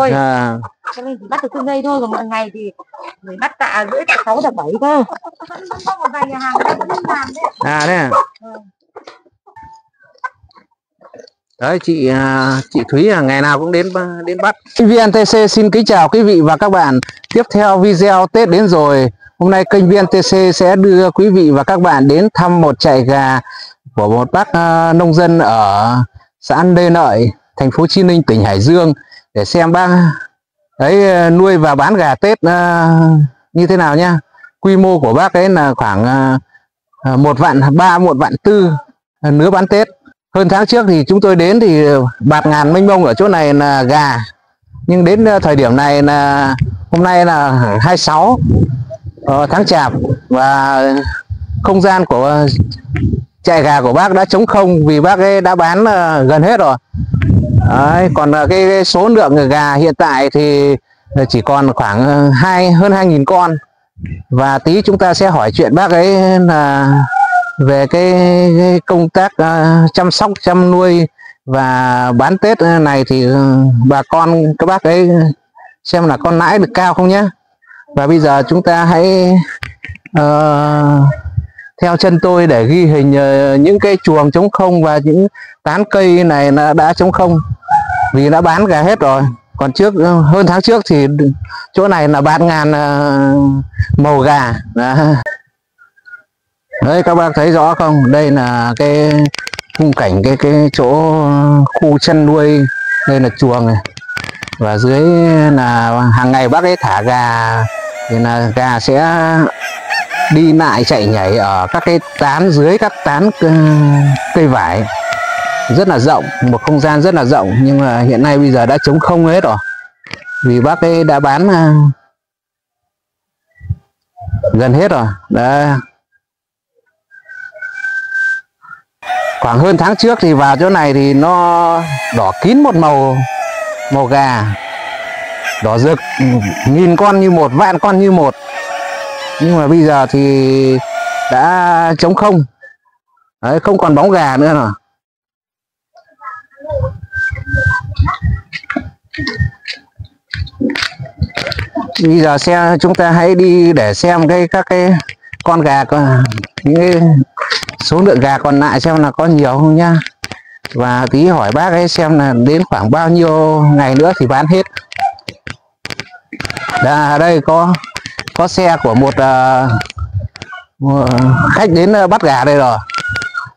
rồi à, cho nên chỉ bắt được từng đây thôi còn mọi ngày thì người bắt tạ rưỡi tạ sáu tạ bảy cơ. Vẫn có một vài nhà hàng vẫn làm đấy à thế à? Ừ. đấy chị à, chị Thúy à, ngày nào cũng đến đến bắt. VNTC xin kính chào quý vị và các bạn. Tiếp theo video Tết đến rồi. Hôm nay kênh VNTC sẽ đưa quý vị và các bạn đến thăm một trại gà của một bác à, nông dân ở xã Lê Lợi thành phố Chí Ninh tỉnh Hải Dương để xem bác ấy ờ, nuôi và bán gà Tết ờ, như thế nào nhá. quy mô của bác ấy là khoảng ờ, một vạn ba một vạn tư à, nứa bán Tết. Hơn tháng trước thì chúng tôi đến thì bạt ngàn mênh mông ở chỗ này là gà. Nhưng đến thời điểm này là hôm nay là 26 ờ, tháng chạp. Và không gian của trại gà của bác đã trống không vì bác ấy đã bán gần hết rồi. Đấy, còn ờ, cái, cái số lượng gà hiện tại thì ờ, chỉ còn khoảng ờ, hai hơn 2.000 con. Và tí chúng ta sẽ hỏi chuyện bác ấy là về cái, cái công tác uh, chăm sóc chăm nuôi và bán Tết này thì bà con các bác ấy xem là con lãi được cao không nhé và bây giờ chúng ta hãy uh, theo chân tôi để ghi hình uh, những cái chuồng trống không và những tán cây này đã trống không vì đã bán gà hết rồi còn trước hơn tháng trước thì chỗ này là bán ngàn ờ, màu gà Đó. Đấy các bác thấy rõ không? Đây là cái khung cảnh cái cái chỗ khu chăn nuôi, đây là chuồng này. Và dưới là hàng ngày bác ấy thả gà thì là gà sẽ đi lại chạy nhảy ở các cái tán dưới các tán ờ, cây vải rất là rộng, một không gian rất là rộng nhưng mà hiện nay bây giờ đã trống không hết rồi. Vì bác ấy đã bán à, gần hết rồi. Đấy. khoảng hơn tháng trước thì vào chỗ này thì nó đỏ kín một màu màu gà đỏ rực nghìn con như một vạn con như một nhưng mà bây giờ thì đã trống không Đấy, không còn bóng gà nữa rồi bây giờ xe chúng ta hãy đi để xem cái các cái con gà những cái số lượng gà còn lại xem là có nhiều không nhá. Và tí hỏi bác ấy xem là đến khoảng bao nhiêu ngày nữa thì bán hết. Đã, đây có có xe của một uh, một khách đến ờ, bắt gà đây rồi.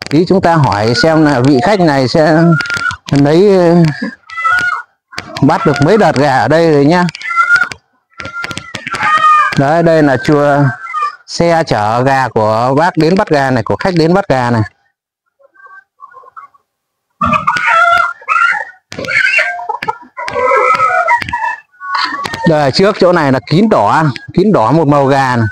Tí chúng ta hỏi xem là vị khách này sẽ anh ấy ờ, bắt được mấy đợt gà ở đây rồi nhá đấy đây là chùa xe chở gà của bác đến bắt gà này của khách đến bắt gà này Đây, trước chỗ này là kín đỏ kín đỏ một màu gà này.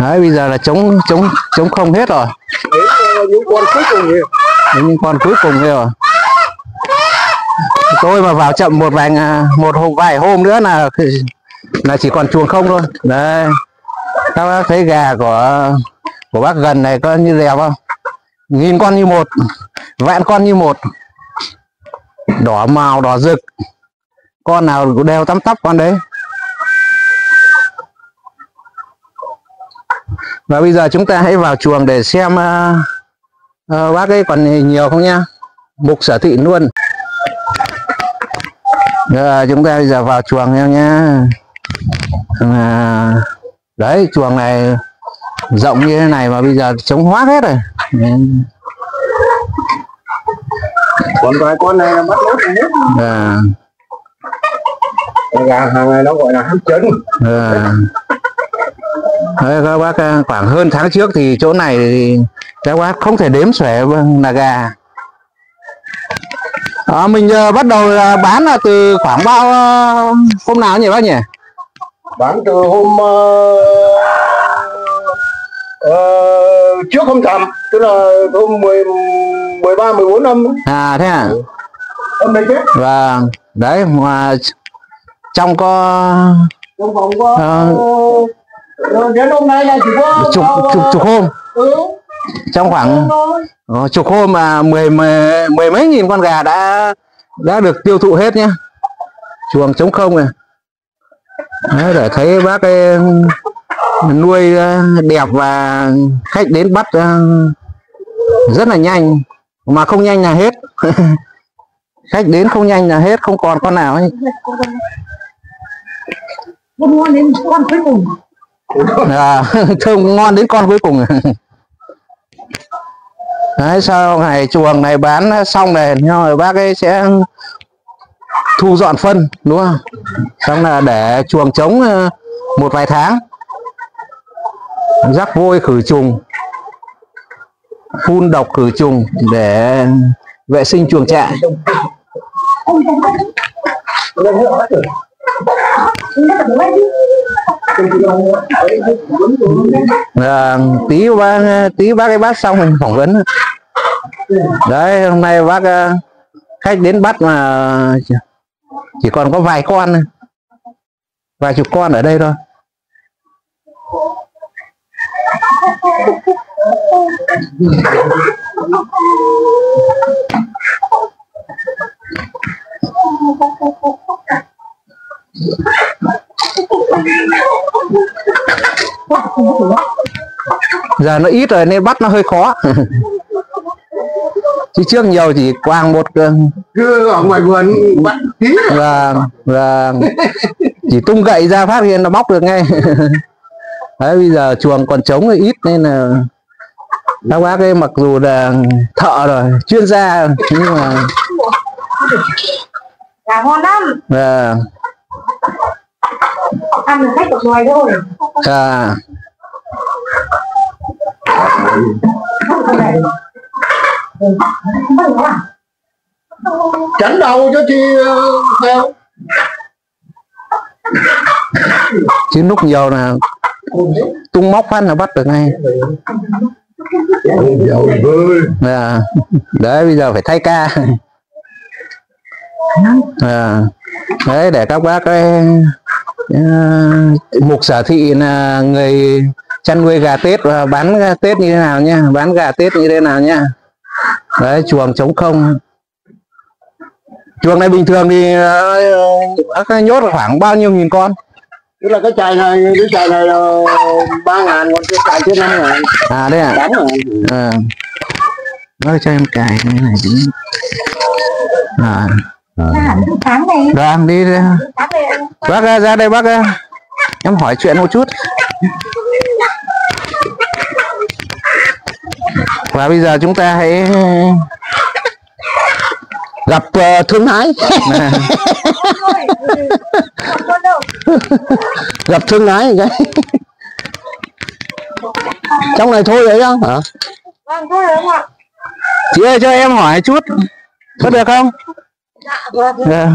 Đấy, bây giờ là chống chống chống không hết rồi. Đến những con cuối cùng thì đến những con cuối cùng đây rồi. Tôi mà vào chậm một vài à, một hôm vài hôm nữa là là chỉ còn chuồng không thôi. Đấy. Các bác thấy gà của của bác gần này có như đẹp không? Nghìn con như một vạn con như một. Đỏ màu đỏ rực. Con nào cũng đều tắm tắp con đấy? Và bây giờ chúng ta hãy vào chuồng để xem ờ, ờ, bác ấy còn nhiều không nhá? Mục sở thị luôn. Giờ chúng ta bây giờ vào chuồng nhau nhá. À, đấy chuồng này rộng như thế này mà bây giờ chống hoác hết rồi. Còn vài con này là bắt lốt này hết à, gà hàng này nó gọi là hấp chân à. Đấy, các bác à, khoảng hơn tháng trước thì chỗ này thì các bác không thể đếm xuể là gà. À, mình ờ, bắt đầu là bán là từ khoảng bao ờ, hôm nào nhỉ bác nhỉ? Bán từ hôm ờ, ờ, trước hôm rằm tức là hôm 10 13 14 năm. À thế à? Hôm đấy chết và đấy mà trong có trong vòng có Ờ. ờ, đến hôm nay là chỉ có chục chục chục hôm. ừ. Trong khoảng ờ, chục hôm mà mười, mười mười mấy nghìn con gà đã đã được tiêu thụ hết nhá. Chuồng trống không này. Đấy, để thấy bác ấy nuôi ờ, đẹp và khách đến bắt ờ, rất là nhanh. Mà không nhanh là hết. Khách đến không nhanh là hết không còn con nào ấy à, thơm ngon đến con cuối cùng. Đấy sau này chuồng này bán xong này nhưng rồi bác ấy sẽ thu dọn phân đúng không? Xong là để chuồng trống ờ, một vài tháng. Rắc vôi khử trùng phun độc khử trùng để vệ sinh chuồng trại. Ờ, tí bác tí bác ấy bác xong mình phỏng vấn. Đấy hôm nay bác ờ, khách đến bắt mà chỉ- còn có vài con vài chục con ở đây thôi. Giờ nó ít rồi nên bắt nó hơi khó. Chứ trước nhiều chỉ quàng một cứ ở ngoài vườn bắt tí và và chỉ tung gậy ra phát hiện nó bóc được ngay. Đấy bây giờ chuồng còn trống thì ít nên là các bác ấy mặc dù là thợ rồi chuyên gia nhưng mà gà ngon lắm. À, ăn được khách được rồi thôi. À, không đầu cho chị ờ, theo chứ lúc vô nè tung móc phát là bắt được ngay. Dạ, à, đấy bây giờ phải thay ca. À, đấy để các bác ấy, ờ, mục sở thị là người chăn nuôi gà tết và bán gà tết như thế nào nha bán gà tết như thế nào nha đấy chuồng trống không. Chuồng này bình thường thì ờ, bác nhốt khoảng bao nhiêu nghìn con? Tức là cái chài này cái chài này là ba ngàn còn cái chài trên năm ngàn. À đây à tám ngàn à. nói cho em cài cái này tí à à tháng này Đoàn đi Bác ra, đây bác. Em hỏi chuyện một chút. Và bây giờ chúng ta hãy gặp ờ, thương lái. gặp thương lái cái. Trong này thôi đấy không? Hả? vâng thôi đúng không ạ Chị ơi cho em hỏi chút. Có được không? vâng Dạ.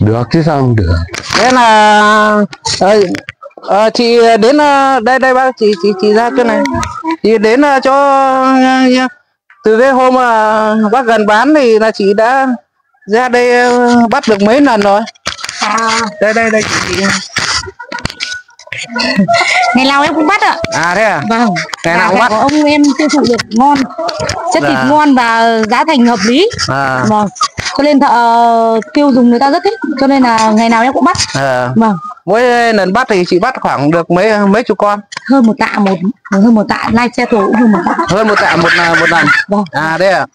được chứ sao không được Thế là ờ, ờ, chị đến ờ, đây đây bác chị chị chị ra chỗ này. Chị đến ờ, cho ờ, từ cái hôm mà bác gần bán thì là chị đã ra đây ờ, bắt được mấy lần rồi. à Đây đây đây chị. ngày nào em cũng bắt ạ À thế à? vâng Ngày nào Gà cũng bắt. của ông em tiêu thụ được ngon chất thịt Dạ. ngon và giá thành hợp lý À, vâng cho nên thợ tiêu dùng người ta rất thích cho nên là ngày nào em cũng bắt ờ, vâng mỗi lần bắt thì chị bắt khoảng được mấy mấy chục con, hơn một tạ một hơn một tạ lai che tổ cũng hơn một tạ hơn một tạ một là- một lần. vâng À đây à?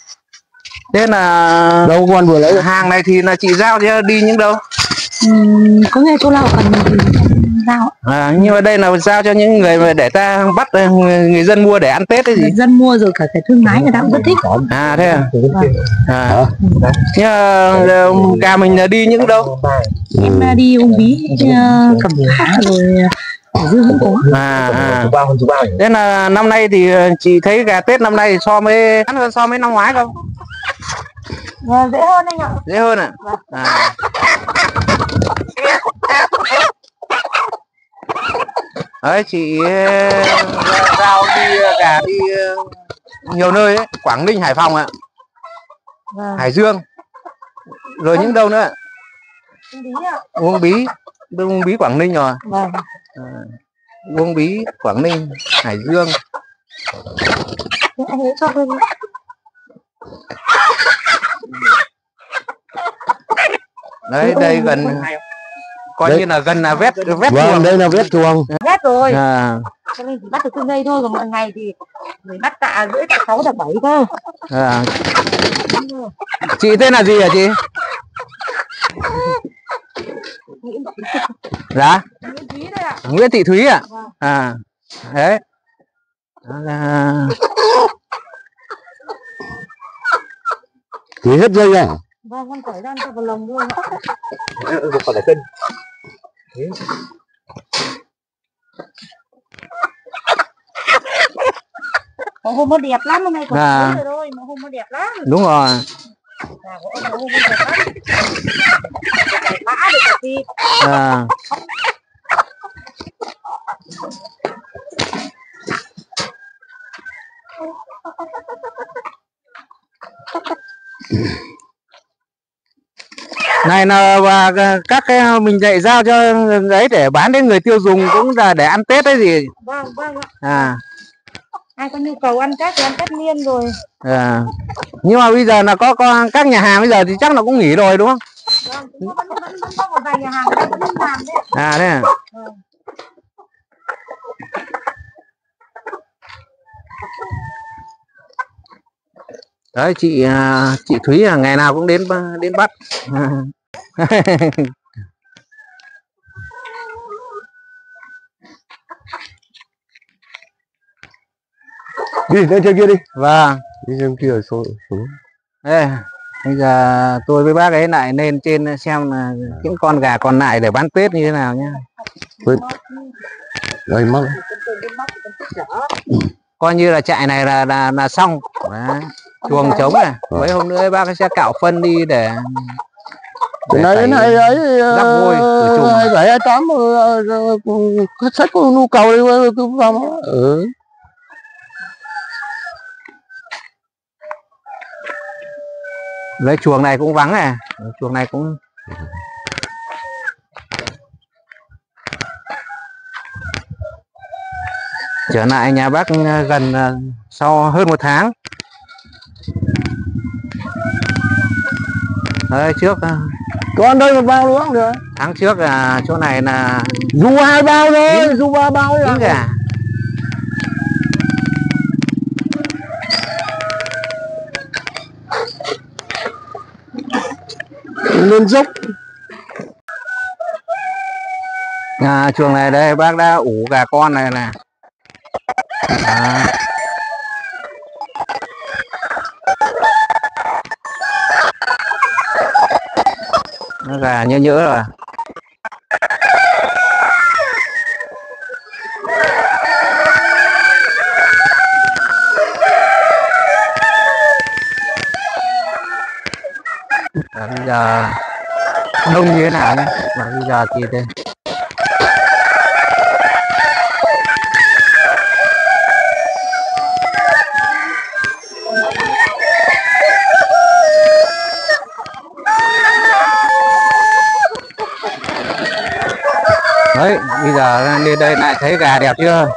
Thế là đâu con vừa lấy hàng này thì là chị giao cho đi những đâu? Ừm, có nghe chỗ nào cần ạ. À, nhưng mà đây là giao cho những người mà để ta bắt ờ, người, người dân mua để ăn Tết cái gì? người dân mua rồi cả cái thương lái người ta cũng rất thích À thế à? Vâng. À. Nhưng mà, ờ, gà mình là đi những đâu? em à, đi uông bí cầm phá rồi à, có À, à. Thế là năm nay thì ờ, chị thấy gà Tết năm nay so với hơn so với năm ngoái không? Vâng, dễ hơn anh ạ Dễ hơn ạ? À. Đấy chị ờ, giao đi ờ, gà đi ờ, nhiều nơi đấy, Quảng Ninh, Hải Phòng ạ, vâng. Hải Dương. Rồi những đâu nữa? ạ? uông bí ạ. Uông Bí, Uông Bí Quảng Ninh rồi. vâng. Uông Bí, Quảng Ninh, Hải Dương. anh ấy cho lên đấy đây gần coi như là gần là vét vét vâng đây là vết chuồng hết rồi. À, cho nên chỉ bắt được trên đây thôi còn mọi ngày thì người bắt tạ rưỡi tạ sáu tạ bảy cơ. À. chị tên là gì hả chị? Dạ. Nguyễn Thúy Thị Thúy ạ? Vâng. à đấy. Đó là- thì hết dây à? Vâng con cởi ra cho vào lồng luôn ạ còn lại cân Màu hôm nó đẹp lắm hôm nay còn À. rồi thôi màu hôm nó đẹp lắm đúng rồi à, hôm nó đẹp lắm Phải mã được cả gì à. Này là và các cái mình dạy giao cho ấy để bán đến người tiêu dùng cũng là để ăn tết đấy gì. Vâng vâng ạ. À, ai có nhu cầu ăn tết thì ăn tết niên rồi. À. nhưng mà bây giờ là có, có các nhà hàng bây giờ thì chắc là cũng nghỉ rồi đúng không? Vâng vẫn vẫn vẫn có một vài nhà hàng vẫn làm đấy à thế à? Vâng. Đấy chị à, chị Thúy là ngày nào cũng đến đến bắt. Đi lên trên kia đi. Vâng. Đi trên kia xuống xuống. Đây bây giờ tôi với bác ấy lại lên trên xem là những con gà còn lại để bán tết như thế nào nhá. Đây mắc. Coi như là trại này là là là xong. Đấy. Chuồng trống này. Mấy hôm nữa bác ấy sẽ cạo phân đi để cái để này tẩy- này ấy rắc vôi, khử trùng. hai bảy hai tám ờ, sách có nhu cầu đi ờ, cứ vào ừ. Lấy chuồng này cũng vắng này. Chuồng này cũng trở lại nhà bác ờ, gần ờ, sau hơn một tháng Đấy, trước còn đây một bao nữa không được tháng trước là chỗ này là dù hai bao thôi dù ba bao là gà lên dốc. À, chuồng này đây bác đã ủ gà con này nè. À. gà nhớ nhớ rồi. Bây giờ đông như thế nào nhé. Bây giờ thì đây bây giờ lên đây lại thấy gà đẹp chưa?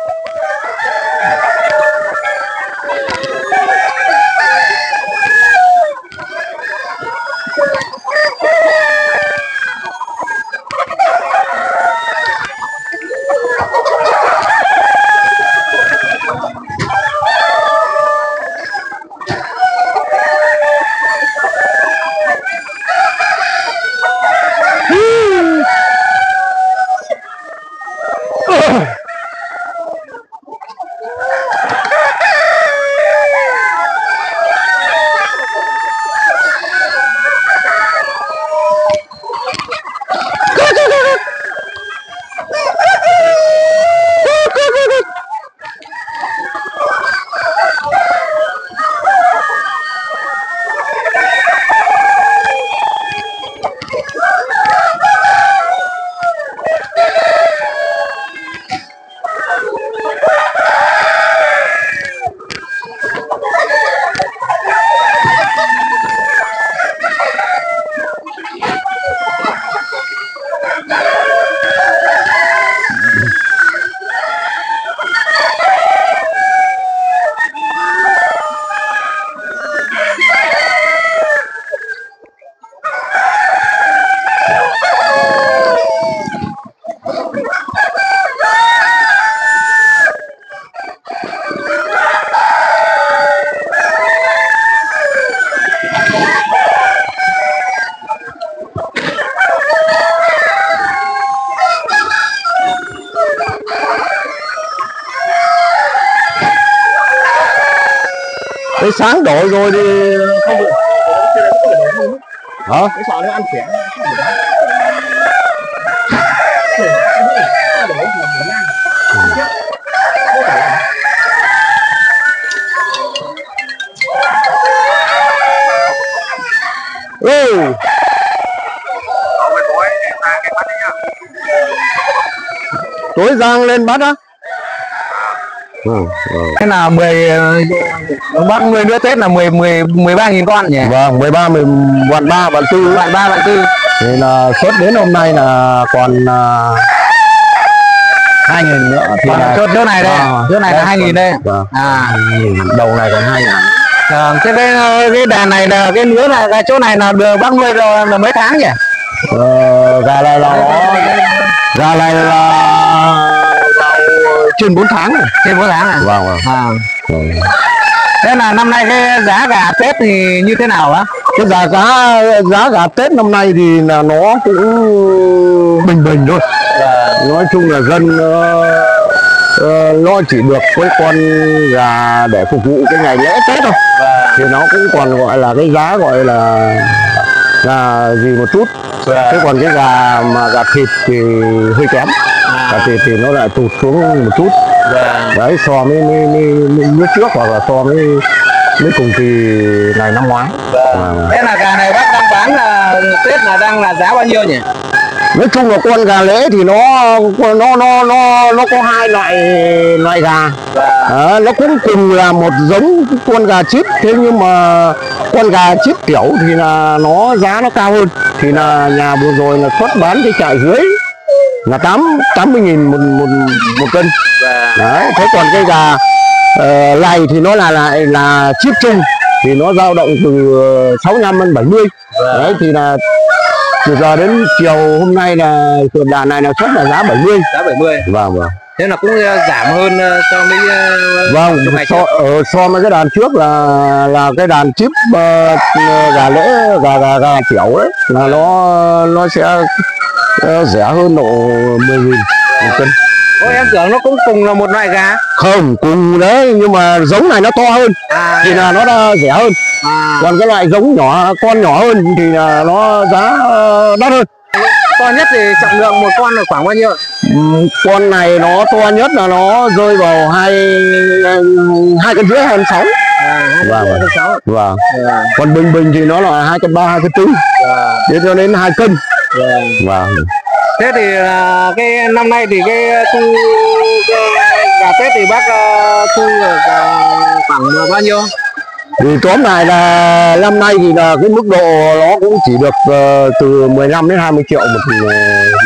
Sáng đổi rồi thì không được. Hả? Cái sọ nó ăn khỏe ừ. Tối giang lên bắt á ừ, ừ. thế là 10 ờ, bác nuôi nữa tết là 10 10 13 nghìn con nhỉ? Vâng 13 10 vạn ba vạn tư. Bạn ba bạn tư. Thì là xuất đến hôm nay là còn uh, hai nghìn nữa. Thì còn là chỗ, chỗ này đây. Ờ, chỗ này là hai nghìn đây. vâng. à. 2.000, đầu này còn hai nghìn. Ờ, thế cái cái đàn này là cái nứa này cái chỗ này là được bác nuôi rồi là mấy tháng nhỉ? Ờ, gà này là gà này là, là trên 4 tháng rồi. Trên bốn tháng à? Vâng vâng. À. Vâng. thế là năm nay cái giá gà tết thì như thế nào á cái giá cá giá gà tết năm nay thì là nó cũng bình bình thôi. Nói chung là dân ờ, ờ, nó chỉ được cái con gà để phục vụ cái ngày lễ tết thôi. Thì nó cũng còn gọi là cái giá gọi là gà gì một chút. Thế còn cái gà mà gà thịt thì hơi kém gà thịt thì nó lại tụt xuống một chút. Đấy so với, với, với, với nước trước hoặc là so với với cùng kỳ này năm ngoái. Vâng. thế là gà này bác đang bán là tết là đang là giá bao nhiêu nhỉ? Nói chung là con gà lễ thì nó nó nó nó nó có hai loại loại gà. Đó, nó cũng cùng là một giống con gà chip thế nhưng mà con gà chip tiểu thì là nó giá nó cao hơn. Thì là nhà vừa rồi là xuất bán cái trại dưới là tám tám mươi nghìn một một một cân. Đấy thế còn cái gà uh, này thì nó là lại là chip chung thì nó dao động từ ờ, 65 đến 70 đấy thì là từ giờ đến chiều hôm nay là đàn này là xuất là giá 70 giá 70 vâng vâng. Thế là cũng ờ, giảm hơn ờ, so với ờ, vâng so, ờ, so với cái đàn trước là là cái đàn chip ờ, gà lễ gà gà gà tiểu ấy là nó nó sẽ ờ, rẻ hơn độ 10 nghìn một cân. Ôi em tưởng nó cũng cùng là một loại gà. Không cùng đấy nhưng mà giống này nó to hơn. À, thì là nó rẻ hơn. à, còn cái loại giống nhỏ con nhỏ hơn thì là nó giá ờ, đắt hơn. To nhất thì trọng lượng một con là khoảng bao nhiêu? Ừm, con này nó to nhất là nó rơi vào hai hai cân rưỡi hai cân sáu. À, Vâng, vâng. Vâng, còn bình bình thì nó là hai cân ba hai cân tư. Vâng, đến cho đến hai cân vâng. vâng thế thì là cái năm nay thì cái thu cái gà tết thì bác ờ, thu được khoảng bao nhiêu? Thì tóm lại là năm nay thì là cái mức độ nó cũng chỉ được ờ, từ 15 đến 20 triệu một, ờ,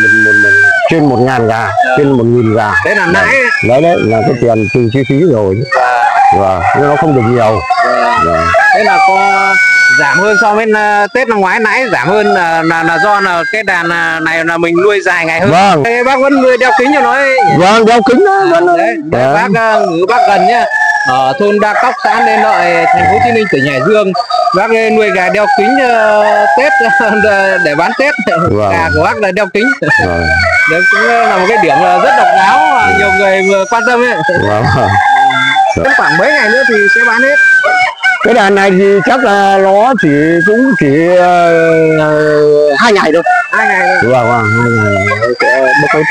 một, một, một trên một ngàn gà trên một nghìn gà. Đấy là nãy đấy đấy là cái tiền trừ chi phí rồi. Và nhưng nó không được nhiều. Vâng. thế là có giảm hơn so với ờ, tết năm ngoái nãy giảm hơn là là, là do là cái đàn ờ, này là mình nuôi dài ngày hơn vâng Thế bác vẫn nuôi đeo kính cho nó ấy. vâng đeo kính đó vẫn đấy, đấy, Dạ. bác ờ, ngữ bác gần nhá ở thôn Đa Cóc xã Lên Lợi thành phố Hồ Chí Minh tỉnh Hải Dương bác nuôi gà đeo kính Tết để bán Tết Vâng. gà của bác là đeo kính Vâng. đấy cũng là một cái điểm rất độc đáo mà nhiều người quan tâm ấy Vâng. Khoảng mấy ngày nữa thì sẽ bán hết cái đàn này thì chắc là nó chỉ cũng chỉ ờ, hai ngày thôi. Hai ngày thôi. vâng vâng hai ngày. Bốc hết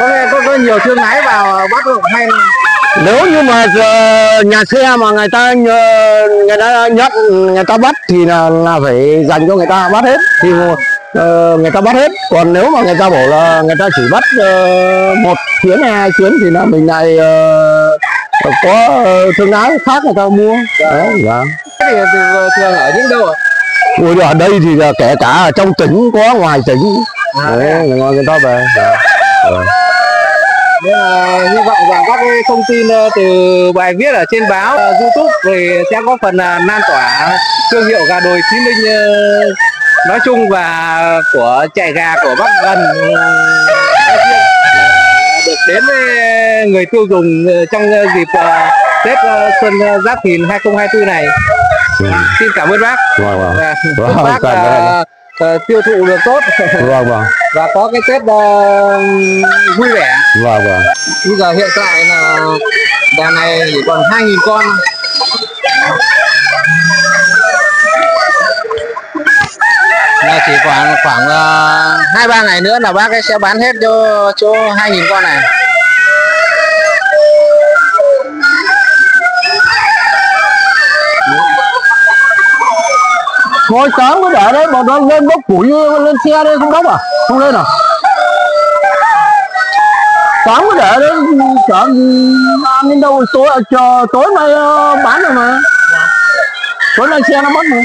có nghe có, có nhiều thương lái vào bắt không hay nếu như mà nhà xe mà người ta người ta nhận người ta bắt thì là là phải dành cho người ta bắt hết. Thì ờ, người ta bắt hết. Còn nếu mà người ta bảo là người ta chỉ bắt ờ, một chuyến hay hai chuyến thì là mình lại có ờ, thương lái khác người ta mua đấy dạ. thì, thì thường ở những đâu ạ Ui, ở đây thì là kể cả ở trong tỉnh có ngoài tỉnh À, đấy, người, người ta về dạ. Dạ. Nên là hy vọng rằng các cái thông tin ờ, từ bài viết ở trên báo ờ, YouTube thì sẽ có phần lan tỏa thương hiệu gà đồi Chí Linh ờ, nói chung và của chạy gà của Bắc Gần ờ, nói riêng. Đến với người tiêu dùng ờ, trong ờ, dịp ờ, Tết ờ, Xuân ờ, Giáp Thìn 2024 này. Ừ. Xin cảm ơn bác. Vâng, vâng. Và Vâng, bác ờ, ờ, tiêu thụ được tốt vâng vâng và có cái Tết ờ, vui vẻ. vâng vâng Bây giờ hiện tại là đàn này chỉ còn 2.000 con là chỉ khoảng khoảng ờ, hai, ba ngày nữa là bác ấy sẽ bán hết cho cho 2.000 con này. Ngồi sáng mới để đấy bọn nó lên bốc củi ờ, lên xe đây, không bốc à? Không lên à? Sáng mới để đấy sợ ăn đến đâu tối chờ, tối mai bán rồi mà. Tối nay xe nó mất rồi.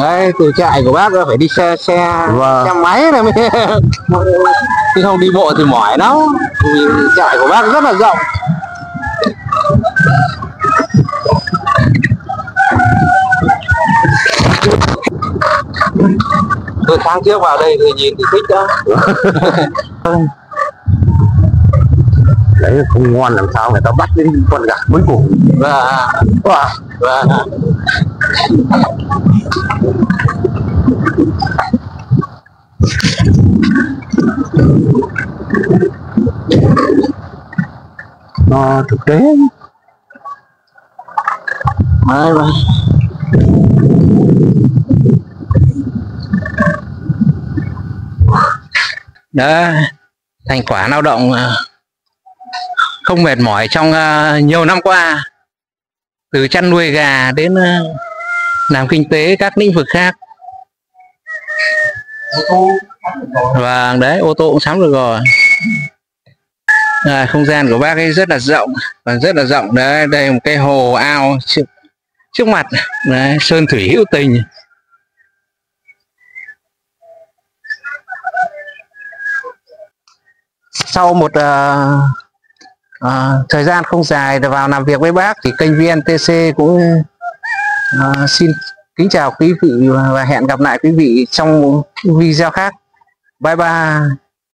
Đấy từ trại của bác phải đi xe xe Vâng. xe máy này mới chứ không đi bộ thì mỏi lắm. Vì trại của bác rất là rộng. Tôi tháng trước vào đây tôi nhìn thì thích đó đấy không ngon làm sao người ta bắt đến con gà cuối cùng. Và Wow. và. Nó thực tế. Đấy, và đó thành quả lao động à, không mệt mỏi trong uh, nhiều năm qua. Từ chăn nuôi gà đến uh, làm kinh tế các lĩnh vực khác. Và đấy ô tô cũng sắm được rồi. À, không gian của bác ấy rất là rộng và rất là rộng. Đấy đây một cái hồ ao trước, trước mặt. Đấy, sơn thủy hữu tình. Sau một uh, à, thời gian không dài để vào làm việc với bác thì kênh VNTC cũng à, xin kính chào quý vị và hẹn gặp lại quý vị trong video khác. Bye bye.